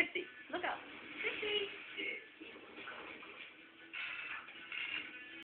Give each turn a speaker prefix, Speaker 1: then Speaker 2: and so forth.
Speaker 1: Chrissy, look up.